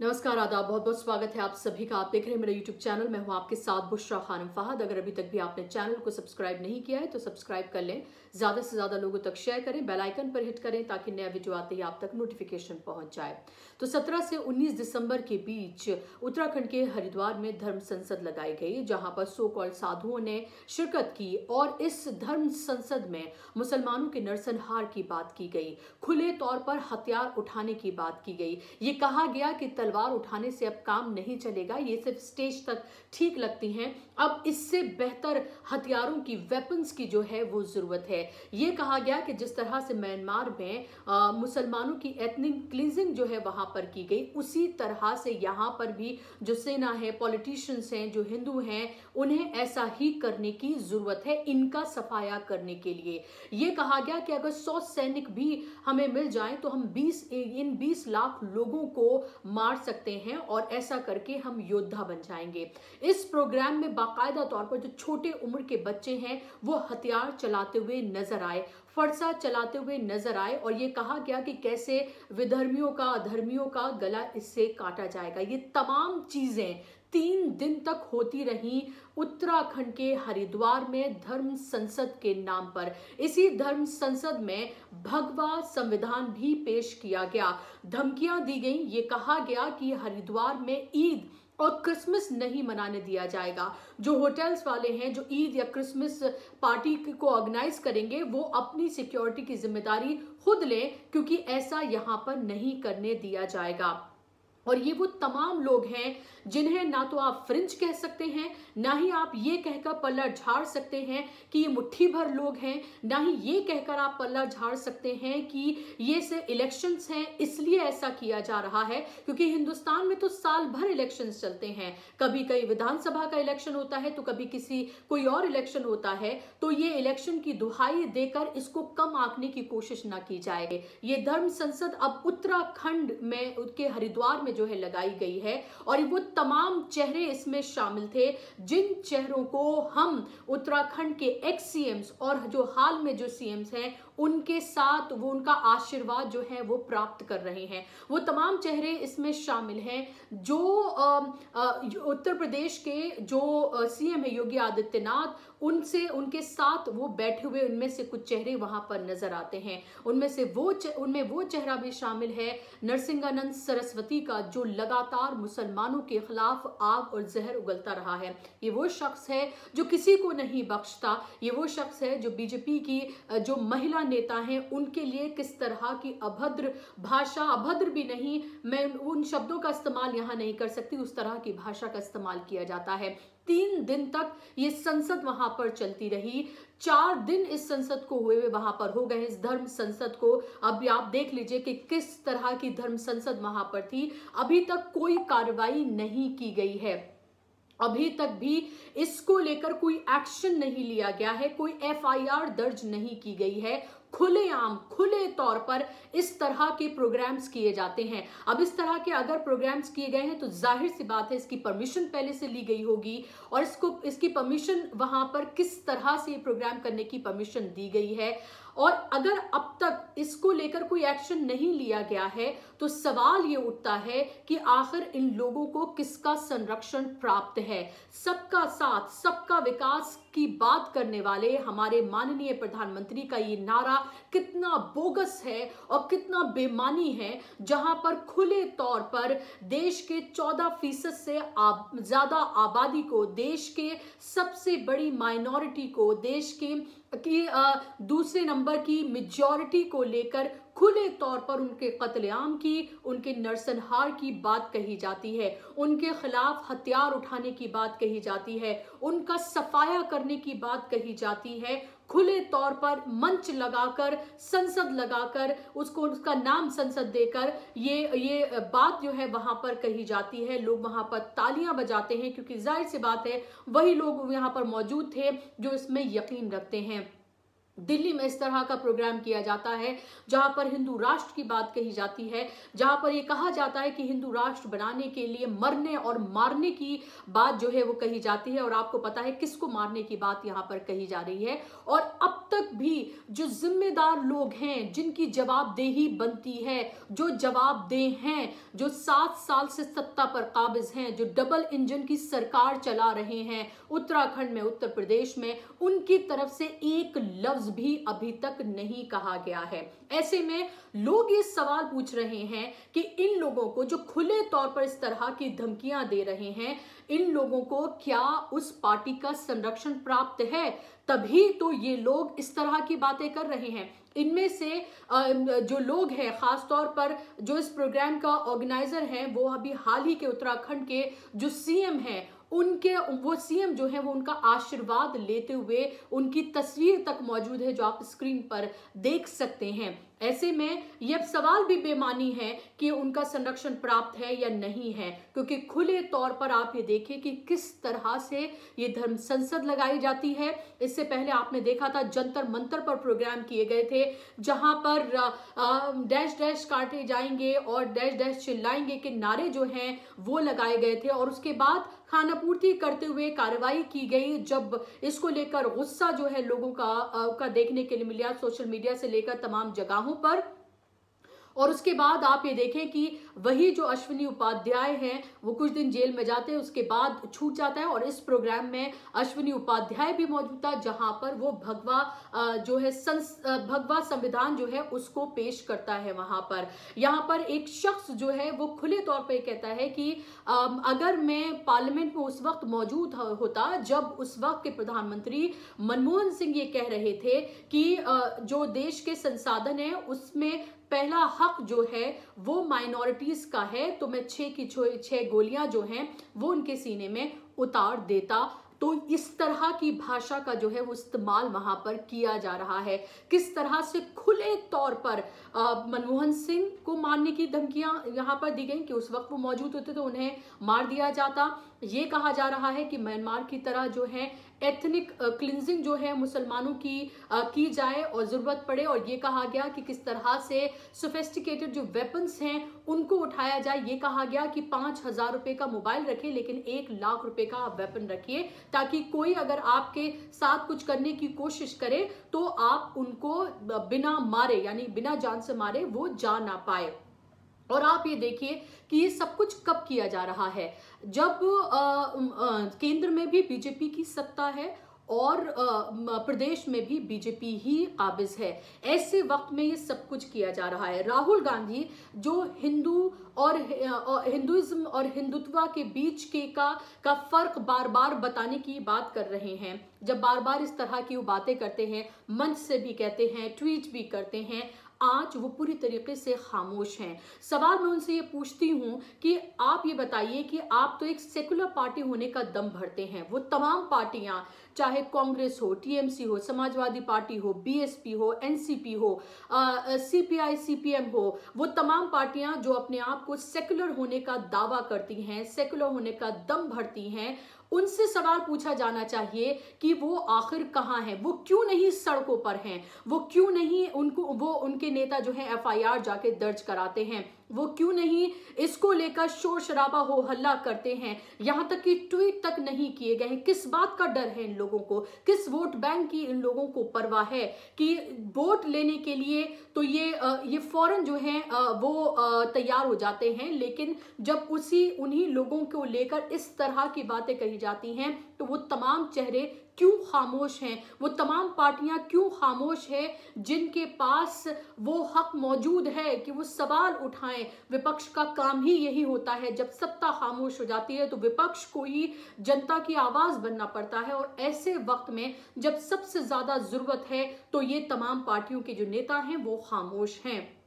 नमस्कार, आदाब, बहुत बहुत स्वागत है आप सभी का। आप देख रहे हैं मेरा यूट्यूब चैनल मैं हूँ आपके साथ बुशरा खानम फहद। अगर अभी तक भी आपने चैनल को सब्सक्राइब नहीं किया है तो सब्सक्राइब कर लें। ज़्यादा से ज़्यादा लोगों तक शेयर करें बेल आइकन पर हिट करें, ताकि नया वीडियो आते ही आप तक नोटिफिकेशन पहुँच जाए। तो 17 से 19 दिसंबर के बीच उत्तराखंड के हरिद्वार में धर्म संसद लगाई गई, जहाँ पर सो कॉल साधुओं ने शिरकत की और इस धर्म संसद में मुसलमानों के नरसंहार की बात की गई। खुले तौर पर हथियार उठाने की बात की गई। ये कहा गया कि तलवार उठाने से अब काम नहीं चलेगा, ये सिर्फ़ स्टेज तक ठीक लगती हैं। अब इससे बेहतर हथियारों की वेपन्स की जो है वो ज़रूरत है। ये कहा गया कि जिस तरह से म्यांमार में मुसलमानों की एथनिक क्लीजिंग जो है वहाँ पर की गई, उसी तरह से यहाँ पर भी जो सेना है पॉलिटिशियंस हैं, जो हिंदू हैं, उन्हें ऐसा ही करने की ज़रूरत है, इनका सफाया करने के लिए। ये कहा गया कि अगर सौ सैनिक भी हमें मिल जाए तो हम 20 इन 20 लाख लोगों को मार सकते हैं और ऐसा करके हम योद्धा बन जाएँगे। इस प्रोग्राम में बाकायदा तौर पर जो छोटे उम्र के बच्चे हैं, वो हथियार चलाते हुए नज़र आए, फरसा चलाते हुए नज़र आए और ये कहा गया कि कैसे विधर्मियों का, अधर्मियों का गला इससे काटा जाएगा। ये तमाम चीज़ें तीन दिन तक होती रही उत्तराखंड के हरिद्वार में धर्म संसद के नाम पर। इसी धर्म संसद में भगवा संविधान भी पेश किया गया। धमकियाँ दी गई। ये कहा गया कि हरिद्वार में ईद और क्रिसमस नहीं मनाने दिया जाएगा। जो होटल्स वाले हैं, जो ईद या क्रिसमस पार्टी को ऑर्गेनाइज करेंगे, वो अपनी सिक्योरिटी की ज़िम्मेदारी खुद लें, क्योंकि ऐसा यहाँ पर नहीं करने दिया जाएगा। और ये वो तमाम लोग हैं जिन्हें ना तो आप फ्रिंज कह सकते हैं, ना ही आप ये कहकर पल्ला झाड़ सकते हैं कि ये मुट्ठी भर लोग हैं, ना ही ये कहकर आप पल्ला झाड़ सकते हैं कि ये से इलेक्शंस हैं, इसलिए ऐसा किया जा रहा है, क्योंकि हिंदुस्तान में तो साल भर इलेक्शंस चलते हैं। कभी कई विधानसभा का इलेक्शन होता है तो कभी किसी, कोई और इलेक्शन होता है तो ये इलेक्शन की दुहाई देकर इसको कम आंकने की कोशिश ना की जाए। ये धर्म संसद अब उत्तराखंड में उसके हरिद्वार में जो है लगाई गई है, और वो तमाम चेहरे इसमें शामिल थे, जिन चेहरों को हम उत्तराखंड के एक्स सीएम्स और जो हाल में जो सीएम्स हैं, उनके साथ वो उनका आशीर्वाद जो है वो प्राप्त कर रहे हैं। वो तमाम चेहरे इसमें शामिल हैं, जो उत्तर प्रदेश के जो सीएम है योगी आदित्यनाथ उनसे, उनके साथ वो बैठे हुए, उनमें से कुछ चेहरे वहाँ पर नज़र आते हैं। उनमें से वो उनमें वो चेहरा भी शामिल है नरसिंहानंद सरस्वती का, जो लगातार मुसलमानों के खिलाफ आग और जहर उगलता रहा है। ये वो शख्स है जो किसी को नहीं बख्शता। ये वो शख्स है जो बीजेपी की, जो महिला नेता हैं, उनके लिए किस तरह की अभद्र भाषा, अभद्र भी नहीं, मैं उन शब्दों का इस्तेमाल यहाँ नहीं कर सकती। उस तरह की भाषा का इस्तेमाल किया जाता है। तीन दिन तक ये संसद वहाँ पर चलती रही। चार दिन इस संसद को हुए हुए वहाँ पर हो गए। इस धर्म संसद को अभी आप देख लीजिए कि किस तरह की धर्म संसद वहाँ पर थी। अभी तक कोई कार्रवाई नहीं की गई है। अभी तक भी इसको लेकर कोई एक्शन नहीं लिया गया है, कोई एफआईआर दर्ज नहीं की गई है। खुलेआम, खुले तौर पर इस तरह के प्रोग्राम्स किए जाते हैं। अब इस तरह के अगर प्रोग्राम्स किए गए हैं तो ज़ाहिर सी बात है इसकी परमिशन पहले से ली गई होगी और इसको, इसकी परमिशन वहाँ पर किस तरह से प्रोग्राम करने की परमिशन दी गई है। और अगर अब तक इसको लेकर कोई एक्शन नहीं लिया गया है तो सवाल ये उठता है कि आखिर इन लोगों को किसका संरक्षण प्राप्त है? सबका साथ सबका विकास की बात करने वाले हमारे माननीय प्रधानमंत्री का ये नारा कितना बोगस है और कितना बेमानी है जहाँ पर खुले तौर पर देश के 14 फ़ीसद से आब, ज़्यादा आबादी को देश के सबसे बड़ी माइनॉरिटी को देश के की दूसरे नंबर की मेजॉरिटी को लेकर खुले तौर पर उनके कत्लेआम की, उनके नरसंहार की बात कही जाती है। उनके खिलाफ हथियार उठाने की बात कही जाती है। उनका सफाया करने की बात कही जाती है। खुले तौर पर मंच लगाकर, संसद लगाकर, उसको, उसका नाम संसद देकर ये ये बात जो है वहाँ पर कही जाती है। लोग वहाँ पर तालियाँ बजाते हैं क्योंकि ज़ाहिर सी बात है, वही लोग यहाँ पर मौजूद थे जो इसमें यकीन रखते हैं। दिल्ली में इस तरह का प्रोग्राम किया जाता है, जहाँ पर हिंदू राष्ट्र की बात कही जाती है, जहाँ पर यह कहा जाता है कि हिंदू राष्ट्र बनाने के लिए मरने और मारने की बात जो है वो कही जाती है, और आपको पता है किसको मारने की बात यहाँ पर कही जा रही है, और अब तक भी जो जिम्मेदार लोग हैं, जिनकी जवाबदेही बनती है, जो जवाबदेह हैं, जो सात साल से सत्ता पर काबिज हैं, जो डबल इंजन की सरकार चला रहे हैं, उत्तराखंड में, उत्तर प्रदेश में, उनकी तरफ़ से एक लफ्ज लफ्ज भी अभी तक नहीं कहा गया है। ऐसे में लोग ये सवाल पूछ रहे हैं कि इन लोगों को जो खुले तौर पर इस तरह की धमकियाँ दे रहे हैं, इन लोगों को क्या उस पार्टी का संरक्षण प्राप्त है? तभी तो ये लोग इस तरह की बातें कर रहे हैं। इनमें से जो लोग हैं, खासतौर पर जो इस प्रोग्राम का ऑर्गेनाइजर है, वो अभी हाल ही के उत्तराखंड के जो सीएम हैं उनके, वो सीएम जो है, वो उनका आशीर्वाद लेते हुए उनकी तस्वीर तक मौजूद है, जो आप स्क्रीन पर देख सकते हैं। ऐसे में यह सवाल भी बेमानी है कि उनका संरक्षण प्राप्त है या नहीं है, क्योंकि खुले तौर पर आप ये देखिए कि किस तरह से ये धर्म संसद लगाई जाती है। इससे पहले आपने देखा था, जंतर मंतर पर प्रोग्राम किए गए थे, जहाँ पर डैश डैश काटे जाएँगे और डैश डैश चिल्लाएँगे के नारे जो हैं, वो लगाए गए थे और उसके बाद खानापूर्ति करते हुए कार्रवाई की गई जब इसको लेकर गुस्सा जो है लोगों का, का देखने के लिए मिला सोशल मीडिया से लेकर तमाम जगहों पर। और उसके बाद आप ये देखें कि वही जो अश्विनी उपाध्याय हैं, वो कुछ दिन जेल में जाते हैं, उसके बाद छूट जाता है और इस प्रोग्राम में अश्विनी उपाध्याय भी मौजूद था, जहाँ पर वो भगवा जो है संस भगवा संविधान जो है, उसको पेश करता है वहाँ पर। यहाँ पर एक शख्स जो है, वो खुले तौर पर कहता है कि अगर मैं पार्लियामेंट में उस वक्त मौजूद होता, जब उस वक्त के प्रधानमंत्री मनमोहन सिंह ये कह रहे थे कि जो देश के संसाधन है, उसमें पहला हक जो है, वो माइनॉरिटीज का है तो मैं छः की छः गोलियाँ जो हैं, वो उनके सीने में उतार देता। तो इस तरह की भाषा का जो है, वो इस्तेमाल वहाँ पर किया जा रहा है। किस तरह से खुले तौर पर मनमोहन सिंह को मारने की धमकियाँ यहाँ पर दी गई कि उस वक्त वो मौजूद होते तो उन्हें मार दिया जाता। ये कहा जा रहा है कि म्यांमार की तरह जो है एथनिक क्लिनजिंग जो है मुसलमानों की आ, की जाए और ज़रूरत पड़े और ये कहा गया कि किस तरह से सोफेस्टिकेटेड जो वेपन्स हैं उनको उठाया जाए। ये कहा गया कि पाँच हज़ार रुपए का मोबाइल रखिए लेकिन एक लाख रुपए का आप वेपन रखिए ताकि कोई अगर आपके साथ कुछ करने की कोशिश करे तो आप उनको बिना मारे यानी बिना जान से मारे वो जा ना पाए। और आप ये देखिए कि ये सब कुछ कब किया जा रहा है? जब केंद्र में भी बीजेपी की सत्ता है और प्रदेश में भी बीजेपी ही काबिज है, ऐसे वक्त में ये सब कुछ किया जा रहा है। राहुल गांधी जो हिंदू और हिंदुइज्म और हिंदुत्व के बीच के का का फ़र्क बार बार बताने की बात कर रहे हैं। जब बार बार इस तरह की वो बातें करते हैं, मंच से भी कहते हैं, ट्वीट भी करते हैं आज वो पूरी तरीके से खामोश हैं। सवाल मैं उनसे ये पूछती हूँ कि आप ये बताइए कि आप तो एक सेकुलर पार्टी होने का दम भरते हैं। वो तमाम पार्टियाँ चाहे कांग्रेस हो, टीएमसी हो, समाजवादी पार्टी हो, बीएसपी हो, एनसीपी हो सीपीआई, सीपीएम हो, वो तमाम पार्टियाँ जो अपने आप को सेकुलर होने का दावा करती हैं सेकुलर होने का दम भरती हैं, उनसे सवाल पूछा जाना चाहिए कि वो आखिर कहाँ हैं? वो क्यों नहीं सड़कों पर हैं? वो क्यों नहीं उनको, वो उनके नेता जो है, एफआईआर जाके दर्ज कराते हैं? वो क्यों नहीं? इसको लेकर शोर शराबा हो, हल्ला करते हैं। यहाँ तक कि ट्वीट तक नहीं किए गए हैं। किस बात का डर है इन लोगों को? किस वोट बैंक की इन लोगों को परवाह है कि वोट लेने के लिए तो ये ये फ़ौरन जो है वो तैयार हो जाते हैं। लेकिन जब उसी, उन्हीं लोगों को लेकर इस तरह की बातें कही जाती हैं तो वो तमाम चेहरे क्यों खामोश हैं? वो तमाम पार्टियाँ क्यों खामोश है जिनके पास वो हक मौजूद है कि वो सवाल उठाएँ? विपक्ष का काम ही यही होता है, जब सत्ता खामोश हो जाती है तो विपक्ष को ही जनता की आवाज़ बनना पड़ता है और ऐसे वक्त में जब सबसे ज़्यादा ज़रूरत है तो ये तमाम पार्टियों के जो नेता हैं वो खामोश हैं।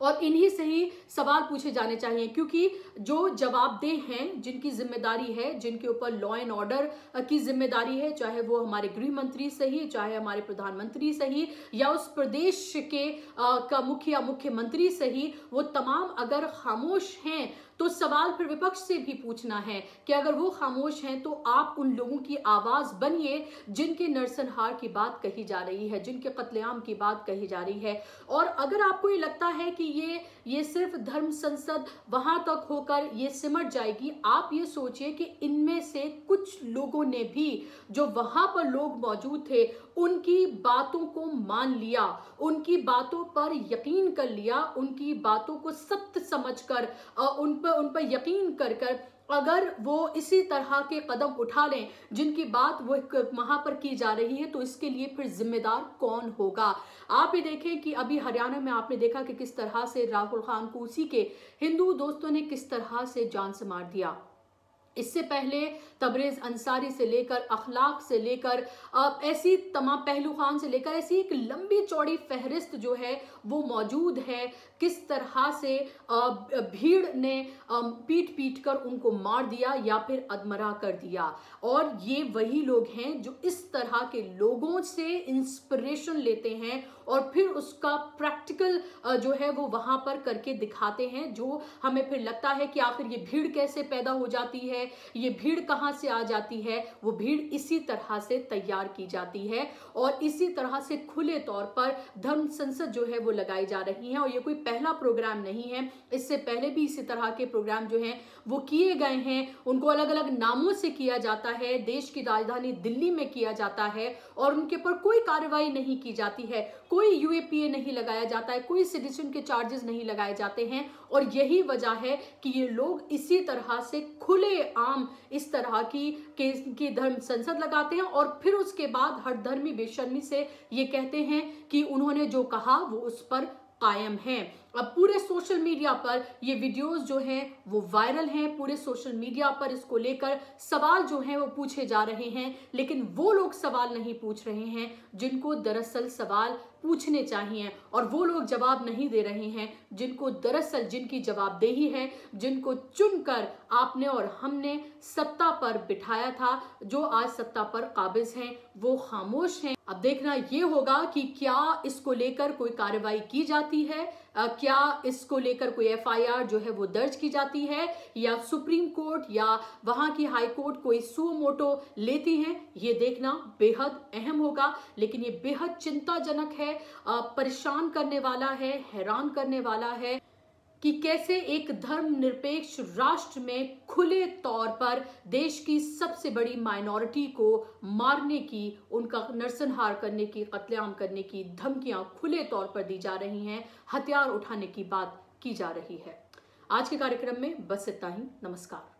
और इन्हीं से ही सवाल पूछे जाने चाहिए क्योंकि जो जवाबदेह हैं जिनकी ज़िम्मेदारी है जिनके ऊपर लॉ एंड ऑर्डर की ज़िम्मेदारी है चाहे वो हमारे गृह मंत्री सही चाहे हमारे प्रधानमंत्री सही या उस प्रदेश के आ, का मुखिया मुख्यमंत्री सही वो तमाम अगर खामोश हैं तो सवाल फिर विपक्ष से भी पूछना है कि अगर वो खामोश हैं तो आप उन लोगों की आवाज़ बनिए जिनके नरसंहार की बात कही जा रही है, जिनके कत्लेआम की बात कही जा रही है। और अगर आपको ये लगता है कि ये ये सिर्फ़ धर्म संसद वहाँ तक होकर ये सिमट जाएगी, आप ये सोचिए कि इनमें से कुछ लोगों ने भी जो वहाँ पर लोग मौजूद थे, उनकी बातों को मान लिया, उनकी बातों पर यकीन कर लिया, उनकी बातों को सत्य समझकर उन पर उन पर यकीन कर कर अगर वो इसी तरह के कदम उठा लें, जिनकी बात वो वहाँ पर की जा रही है तो इसके लिए फिर जिम्मेदार कौन होगा? आप ये देखें कि अभी हरियाणा में आपने देखा कि किस तरह से राहुल खान को उसी के हिंदू दोस्तों ने किस तरह से जान से मार दिया। इससे पहले तबरेज अंसारी से लेकर, अखलाक से लेकर ऐसी तमाम पहलू खान से लेकर, ऐसी एक लंबी चौड़ी फहरिस्त जो है, वो मौजूद है। किस तरह से भीड़ ने पीट पीट कर उनको मार दिया या फिर अदमरा कर दिया? और ये वही लोग हैं जो इस तरह के लोगों से इंस्पिरेशन लेते हैं और फिर उसका प्रैक्टिकल जो है, वो वहाँ पर करके दिखाते हैं, जो हमें फिर लगता है कि आखिर ये भीड़ कैसे पैदा हो जाती है ये भीड़ कहाँ से आ जाती है? वो भीड़ इसी तरह से तैयार की जाती है और इसी तरह से खुले तौर पर धर्म संसद जो है वो लगाई जा रही है और ये कोई पहला प्रोग्राम नहीं है। इससे पहले भी इसी तरह के प्रोग्राम जो हैं, वो किए गए हैं। उनको अलग अलग नामों से किया जाता है। देश की राजधानी दिल्ली में किया जाता है और उनके पर कोई कार्रवाई नहीं की जाती है। कोई यूएपीए नहीं लगाया जाता है। कोई सिटीजन के चार्जेस नहीं लगाए जाते हैं और यही वजह है कि ये लोग इसी तरह से खुले आम इस तरह की केस की धर्म संसद लगाते हैं और फिर उसके बाद हर धर्मी बेशर्मी से ये कहते हैं कि उन्होंने जो कहा वो उस पर कायम हैं। अब पूरे सोशल मीडिया पर ये वीडियोस जो हैं, वो वायरल हैं। पूरे सोशल मीडिया पर इसको लेकर सवाल जो हैं, वो पूछे जा रहे हैं। लेकिन वो लोग सवाल नहीं पूछ रहे हैं जिनको दरअसल सवाल पूछने चाहिए। और वो लोग जवाब नहीं दे रहे हैं जिनको दरअसल जिनकी जवाबदेही है, जिनको चुनकर आपने और हमने सत्ता पर बिठाया था, जो आज सत्ता पर काबिज हैं, वो खामोश हैं। अब देखना ये होगा कि क्या इसको लेकर कोई कार्रवाई की जाती है क्या इसको लेकर कोई एफआईआर जो है वो दर्ज की जाती है? या सुप्रीम कोर्ट या वहाँ की हाई कोर्ट कोई सुमोटो लेती है? ये देखना बेहद अहम होगा, लेकिन ये बेहद चिंताजनक है परेशान करने वाला है, हैरान करने वाला है। कि कैसे एक धर्मनिरपेक्ष राष्ट्र में खुले तौर पर देश की सबसे बड़ी माइनॉरिटी को मारने की, उनका नरसंहार करने की, कत्लेआम करने की धमकियाँ खुले तौर पर दी जा रही हैं, हथियार उठाने की बात की जा रही है। आज के कार्यक्रम में बस इतना ही। नमस्कार।